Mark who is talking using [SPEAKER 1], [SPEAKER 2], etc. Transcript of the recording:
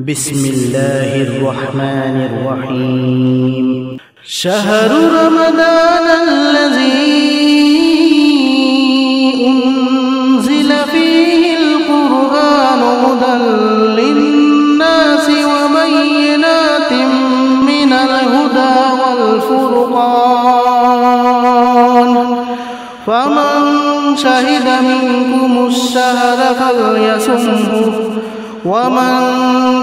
[SPEAKER 1] بسم الله الرحمن الرحيم شهر رمضان الذي أنزل فيه القرآن هدى للناس وبينات من الهدى والفرقان. فمن شهد منكم الشهر فليصمه ومن